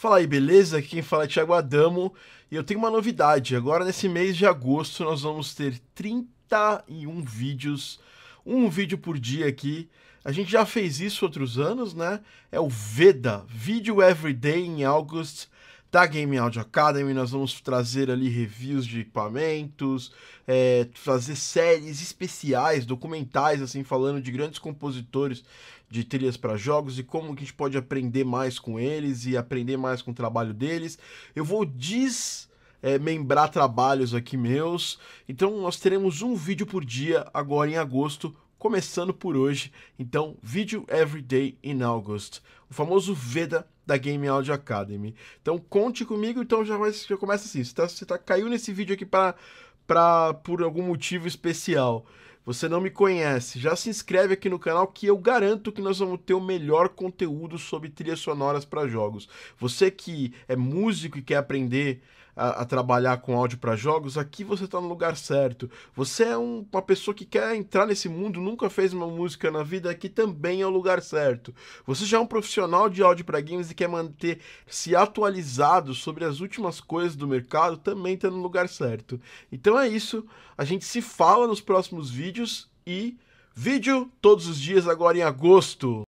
Fala aí, beleza? Aqui quem fala é Thiago Adamo e eu tenho uma novidade. Agora, nesse mês de agosto, nós vamos ter 31 vídeos, um vídeo por dia aqui. A gente já fez isso outros anos, né? É o VEDA, Video Everyday em August, da Game Audio Academy. Nós vamos trazer ali reviews de equipamentos, é, fazer séries especiais, documentais, assim, falando de grandes compositores de trilhas para jogos e como que a gente pode aprender mais com eles e aprender mais com o trabalho deles. Eu vou desmembrar é, trabalhos aqui meus. Então nós teremos um vídeo por dia agora em agosto, começando por hoje. Então, vídeo every day in August, o famoso VEDA da Game Audio Academy. Então, conte comigo. Então já, vai, já começa assim. Você, tá, você tá, caiu nesse vídeo aqui para por algum motivo especial você não me conhece, já se inscreve aqui no canal que eu garanto que nós vamos ter o melhor conteúdo sobre trilhas sonoras para jogos. Você que é músico e quer aprender a, a trabalhar com áudio para jogos, aqui você está no lugar certo. Você é um, uma pessoa que quer entrar nesse mundo, nunca fez uma música na vida, aqui também é o lugar certo. Você já é um profissional de áudio para games e quer manter-se atualizado sobre as últimas coisas do mercado, também está no lugar certo. Então é isso, a gente se fala nos próximos vídeos e vídeo todos os dias agora em agosto.